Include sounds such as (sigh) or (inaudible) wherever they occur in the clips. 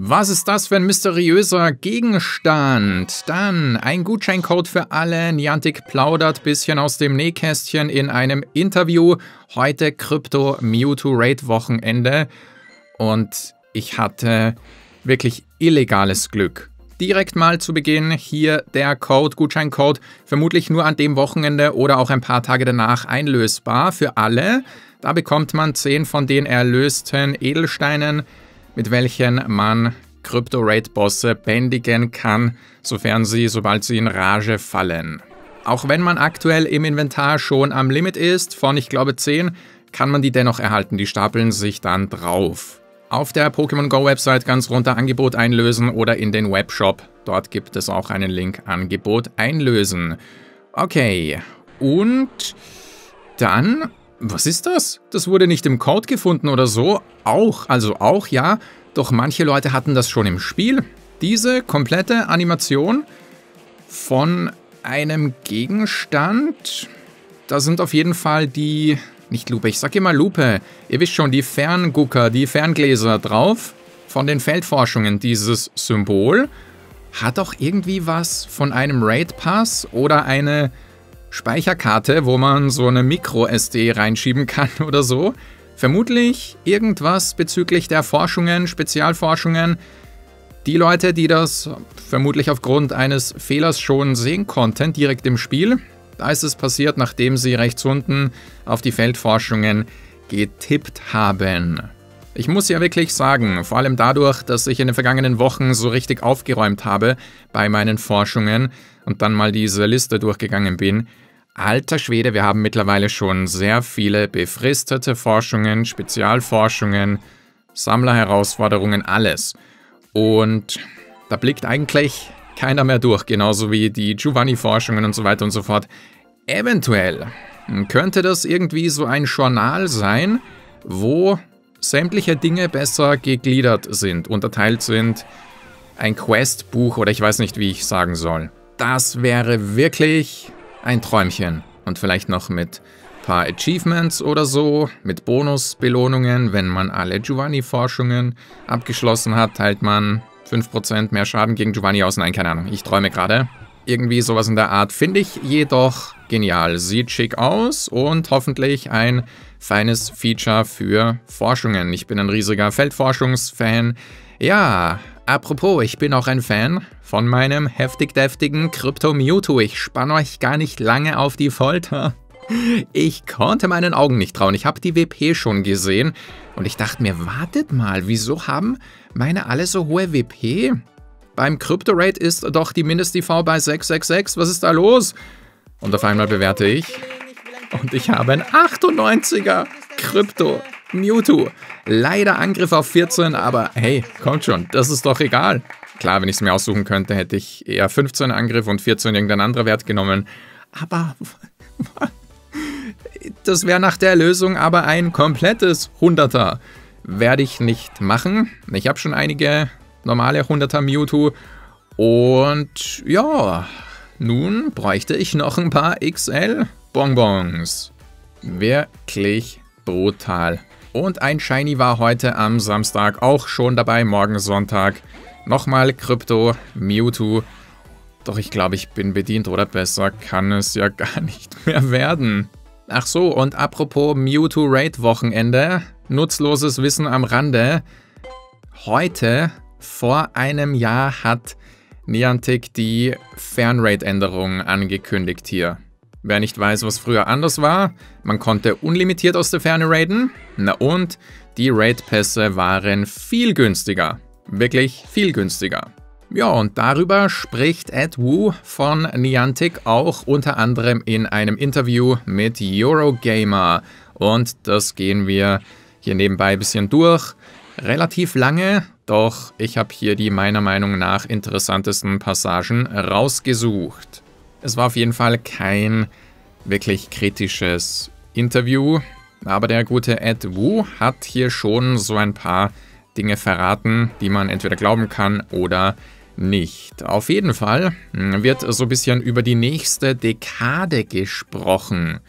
Was ist das für ein mysteriöser Gegenstand? Dann ein Gutscheincode für alle. Niantic plaudert bisschen aus dem Nähkästchen in einem Interview. Heute Krypto Mewtwo Raid Wochenende. Und ich hatte wirklich illegales Glück. Direkt mal zu Beginn hier der Code, Gutscheincode, vermutlich nur an dem Wochenende oder auch ein paar Tage danach einlösbar für alle. Da bekommt man 10 von den erlösten Edelsteinen mit welchen man Crypto-Rate-Bosse bändigen kann, sofern sie, sobald sie in Rage fallen. Auch wenn man aktuell im Inventar schon am Limit ist, von ich glaube 10, kann man die dennoch erhalten, die stapeln sich dann drauf. Auf der Pokémon Go Website ganz runter Angebot einlösen oder in den Webshop. Dort gibt es auch einen Link Angebot einlösen. Okay, und dann was ist das? Das wurde nicht im Code gefunden oder so. Auch, also auch ja, doch manche Leute hatten das schon im Spiel. Diese komplette Animation von einem Gegenstand, da sind auf jeden Fall die, nicht Lupe, ich sag immer Lupe, ihr wisst schon, die Ferngucker, die Ferngläser drauf von den Feldforschungen. Dieses Symbol hat doch irgendwie was von einem Raid-Pass oder eine Speicherkarte, wo man so eine Micro-SD reinschieben kann (laughs) oder so. Vermutlich irgendwas bezüglich der Forschungen, Spezialforschungen. Die Leute, die das vermutlich aufgrund eines Fehlers schon sehen konnten, direkt im Spiel, da ist es passiert, nachdem sie rechts unten auf die Feldforschungen getippt haben. Ich muss ja wirklich sagen, vor allem dadurch, dass ich in den vergangenen Wochen so richtig aufgeräumt habe bei meinen Forschungen und dann mal diese Liste durchgegangen bin, Alter Schwede, wir haben mittlerweile schon sehr viele befristete Forschungen, Spezialforschungen, Sammlerherausforderungen, alles. Und da blickt eigentlich keiner mehr durch, genauso wie die Giovanni-Forschungen und so weiter und so fort. Eventuell könnte das irgendwie so ein Journal sein, wo sämtliche Dinge besser gegliedert sind, unterteilt sind. Ein Questbuch oder ich weiß nicht, wie ich sagen soll. Das wäre wirklich ein Träumchen. Und vielleicht noch mit paar Achievements oder so, mit Bonusbelohnungen. Wenn man alle Giovanni-Forschungen abgeschlossen hat, teilt man 5% mehr Schaden gegen Giovanni aus. Nein, keine Ahnung, ich träume gerade. Irgendwie sowas in der Art finde ich jedoch genial. Sieht schick aus und hoffentlich ein feines Feature für Forschungen. Ich bin ein riesiger Feldforschungsfan. Ja, Apropos, ich bin auch ein Fan von meinem heftig-deftigen Crypto Mewtwo. Ich spann euch gar nicht lange auf die Folter. (laughs) Ich konnte meinen Augen nicht trauen. Ich habe die WP schon gesehen und ich dachte mir, wartet mal, wieso haben meine alle so hohe WP? Beim Crypto Rate ist doch die Mindest-DV bei 666. Was ist da los? Und auf einmal bewerte ich und ich habe ein 98er Krypto Mewtwo. Leider Angriff auf 14, aber hey, kommt schon, das ist doch egal. Klar, wenn ich es mir aussuchen könnte, hätte ich eher 15 Angriff und 14 irgendein anderer Wert genommen. Aber (laughs) das wäre nach der Lösung aber ein komplettes 100er. Werde ich nicht machen. Ich habe schon einige normale 100er Mewtwo. Und ja, nun bräuchte ich noch ein paar XL-Bonbons. Wirklich brutal. Und ein Shiny war heute am Samstag auch schon dabei, morgen Sonntag. Nochmal Krypto, Mewtwo. Doch ich glaube, ich bin bedient oder besser kann es ja (laughs) gar nicht mehr werden. Ach so, und apropos Mewtwo Raid Wochenende, nutzloses Wissen am Rande. Heute, vor einem Jahr, hat Niantic die Fernrate-Änderung angekündigt hier. Wer nicht weiß, was früher anders war, man konnte unlimitiert aus der Ferne raiden. Na und die Raid-Pässe waren viel günstiger. Wirklich viel günstiger. Ja, und darüber spricht Ed Wu von Niantic auch unter anderem in einem Interview mit Eurogamer. Und das gehen wir hier nebenbei ein bisschen durch. Relativ lange, doch ich habe hier die meiner Meinung nach interessantesten Passagen rausgesucht. Es war auf jeden Fall kein wirklich kritisches Interview, aber der gute Ed Wu hat hier schon so ein paar Dinge verraten, die man entweder glauben kann oder nicht. Auf jeden Fall wird so ein bisschen über die nächste Dekade gesprochen.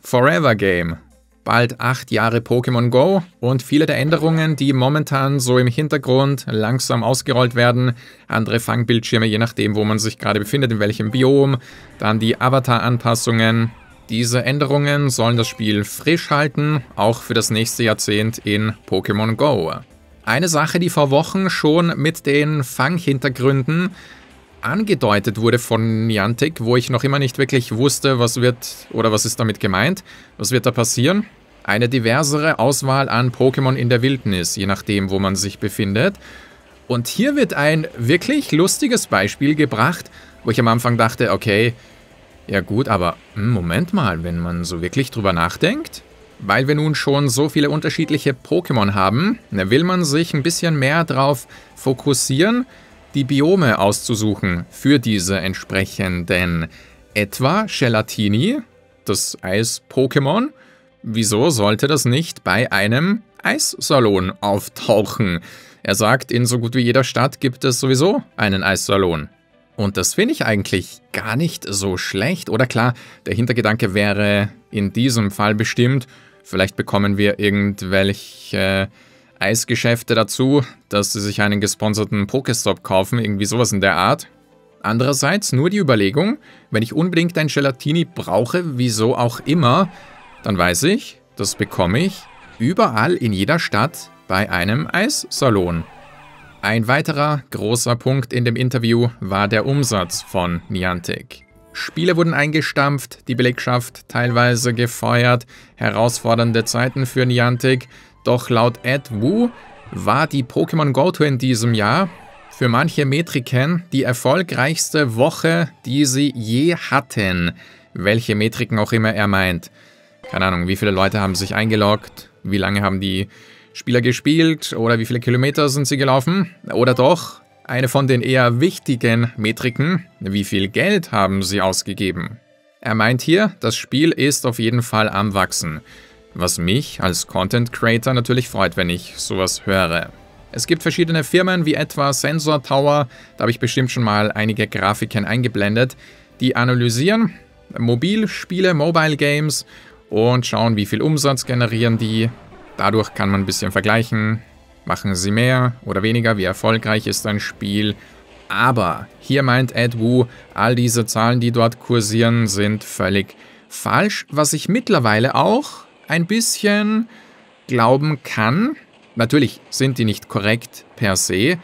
Forever Game. Bald acht Jahre Pokémon Go und viele der Änderungen, die momentan so im Hintergrund langsam ausgerollt werden, andere Fangbildschirme, je nachdem, wo man sich gerade befindet, in welchem Biom, dann die Avatar-Anpassungen. Diese Änderungen sollen das Spiel frisch halten, auch für das nächste Jahrzehnt in Pokémon Go. Eine Sache, die vor Wochen schon mit den Fanghintergründen angedeutet wurde von Niantic, wo ich noch immer nicht wirklich wusste, was wird oder was ist damit gemeint, was wird da passieren. Eine diversere Auswahl an Pokémon in der Wildnis, je nachdem, wo man sich befindet. Und hier wird ein wirklich lustiges Beispiel gebracht, wo ich am Anfang dachte, okay, ja gut, aber hm, Moment mal, wenn man so wirklich drüber nachdenkt, weil wir nun schon so viele unterschiedliche Pokémon haben, will man sich ein bisschen mehr darauf fokussieren, die Biome auszusuchen für diese entsprechenden. Etwa Gelatini, das Eis-Pokémon. Wieso sollte das nicht bei einem Eissalon auftauchen? Er sagt, in so gut wie jeder Stadt gibt es sowieso einen Eissalon. Und das finde ich eigentlich gar nicht so schlecht. Oder klar, der Hintergedanke wäre in diesem Fall bestimmt, vielleicht bekommen wir irgendwelche Eisgeschäfte dazu, dass sie sich einen gesponserten Pokestop kaufen, irgendwie sowas in der Art. Andererseits nur die Überlegung, wenn ich unbedingt ein Gelatini brauche, wieso auch immer, dann weiß ich, das bekomme ich überall in jeder Stadt bei einem Eissalon. Ein weiterer großer Punkt in dem Interview war der Umsatz von Niantic. Spiele wurden eingestampft, die Belegschaft teilweise gefeuert, herausfordernde Zeiten für Niantic, doch laut Ed Wu war die Pokémon Go Tour in diesem Jahr für manche Metriken die erfolgreichste Woche, die sie je hatten. Welche Metriken auch immer er meint. Keine Ahnung, wie viele Leute haben sich eingeloggt, wie lange haben die Spieler gespielt oder wie viele Kilometer sind sie gelaufen? Oder doch eine von den eher wichtigen Metriken, wie viel Geld haben sie ausgegeben? Er meint hier, das Spiel ist auf jeden Fall am Wachsen. Was mich als Content Creator natürlich freut, wenn ich sowas höre. Es gibt verschiedene Firmen wie etwa Sensor Tower, da habe ich bestimmt schon mal einige Grafiken eingeblendet, die analysieren Mobilspiele, Mobile Games und schauen, wie viel Umsatz generieren die. Dadurch kann man ein bisschen vergleichen, machen sie mehr oder weniger, wie erfolgreich ist ein Spiel. Aber hier meint Ed Wu, all diese Zahlen, die dort kursieren, sind völlig falsch, was ich mittlerweile auch ein bisschen glauben kann. Natürlich sind die nicht korrekt per se,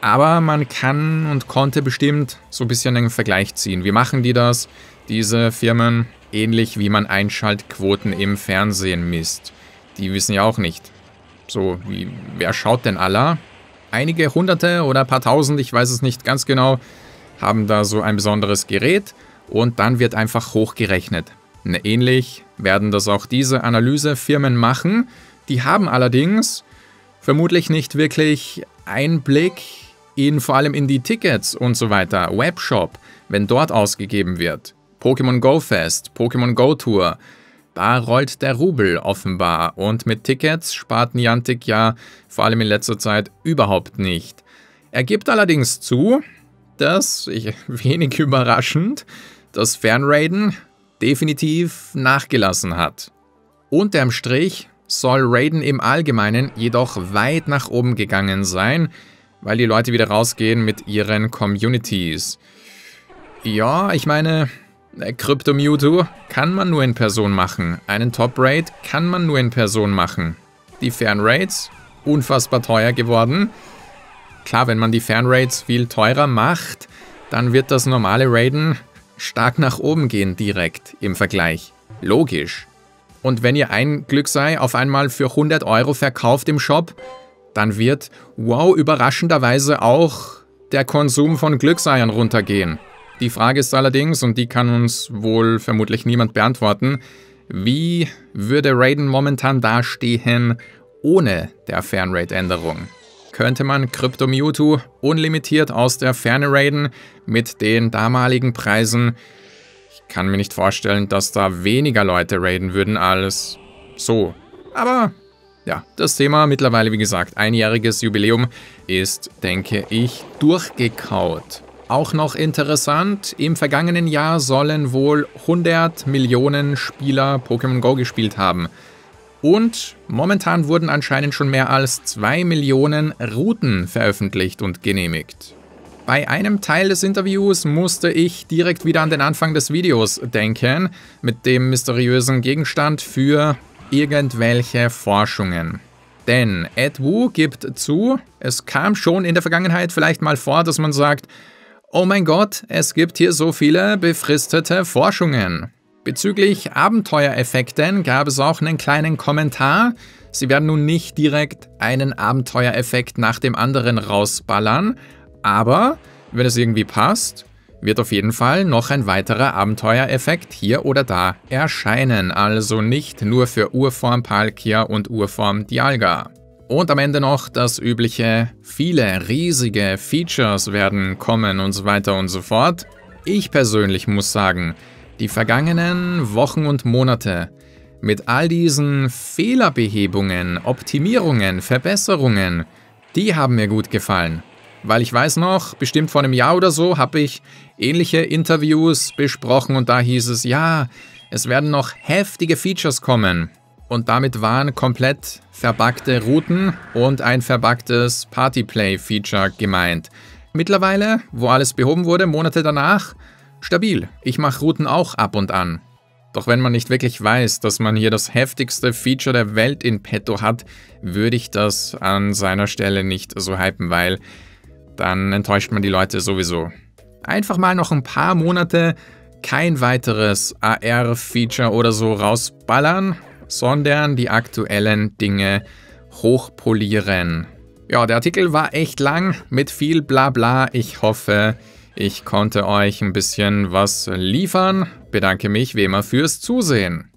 aber man kann und konnte bestimmt so ein bisschen einen Vergleich ziehen. Wie machen die das, diese Firmen? Ähnlich wie man Einschaltquoten im Fernsehen misst. Die wissen ja auch nicht. So, wie, wer schaut denn aller? Einige hunderte oder ein paar tausend, ich weiß es nicht ganz genau, haben da so ein besonderes Gerät und dann wird einfach hochgerechnet. Ähnlich werden das auch diese Analysefirmen machen. Die haben allerdings vermutlich nicht wirklich Einblick in vor allem in die Tickets und so weiter, Webshop, wenn dort ausgegeben wird. Pokémon Go Fest, Pokémon Go Tour, da rollt der Rubel offenbar und mit Tickets spart Niantic ja vor allem in letzter Zeit überhaupt nicht. Er gibt allerdings zu, dass, (laughs) wenig überraschend, das Fernraiden definitiv nachgelassen hat. Unterm Strich soll Raiden im Allgemeinen jedoch weit nach oben gegangen sein, weil die Leute wieder rausgehen mit ihren Communities. Ja, ich meine, Crypto Mewtwo kann man nur in Person machen. Einen Top Raid kann man nur in Person machen. Die Fernraids, unfassbar teuer geworden. Klar, wenn man die Fernraids viel teurer macht, dann wird das normale Raiden stark nach oben gehen direkt im Vergleich. Logisch. Und wenn ihr ein Glücksei auf einmal für 100 Euro verkauft im Shop, dann wird, wow, überraschenderweise auch der Konsum von Glückseiern runtergehen. Die Frage ist allerdings, und die kann uns wohl vermutlich niemand beantworten, wie würde Raiden momentan dastehen ohne der Fernrate-Änderung? Könnte man Crypto Mewtwo unlimitiert aus der Ferne raiden mit den damaligen Preisen. Ich kann mir nicht vorstellen, dass da weniger Leute raiden würden als so. Aber ja, das Thema mittlerweile, wie gesagt, einjähriges Jubiläum ist, denke ich, durchgekaut. Auch noch interessant, im vergangenen Jahr sollen wohl 100 Millionen Spieler Pokémon Go gespielt haben. Und momentan wurden anscheinend schon mehr als 2 Millionen Routen veröffentlicht und genehmigt. Bei einem Teil des Interviews musste ich direkt wieder an den Anfang des Videos denken, mit dem mysteriösen Gegenstand für irgendwelche Forschungen. Denn Ed Wu gibt zu, es kam schon in der Vergangenheit vielleicht mal vor, dass man sagt, oh mein Gott, es gibt hier so viele befristete Forschungen. Bezüglich Abenteuereffekten gab es auch einen kleinen Kommentar. Sie werden nun nicht direkt einen Abenteuereffekt nach dem anderen rausballern, aber wenn es irgendwie passt, wird auf jeden Fall noch ein weiterer Abenteuereffekt hier oder da erscheinen, also nicht nur für Urform Palkia und Urform Dialga. Und am Ende noch das übliche, viele riesige Features werden kommen und so weiter und so fort. Ich persönlich muss sagen, die vergangenen Wochen und Monate mit all diesen Fehlerbehebungen, Optimierungen, Verbesserungen, die haben mir gut gefallen. Weil ich weiß noch, bestimmt vor einem Jahr oder so habe ich ähnliche Interviews besprochen und da hieß es, ja, es werden noch heftige Features kommen. Und damit waren komplett verbuggte Routen und ein verbuggtes Partyplay-Feature gemeint. Mittlerweile, wo alles behoben wurde, Monate danach, stabil. Ich mache Routen auch ab und an. Doch wenn man nicht wirklich weiß, dass man hier das heftigste Feature der Welt in petto hat, würde ich das an seiner Stelle nicht so hypen, weil dann enttäuscht man die Leute sowieso. Einfach mal noch ein paar Monate kein weiteres AR-Feature oder so rausballern, sondern die aktuellen Dinge hochpolieren. Ja, der Artikel war echt lang mit viel Blabla. Ich hoffe, ich konnte euch ein bisschen was liefern. Bedanke mich wie immer fürs Zusehen.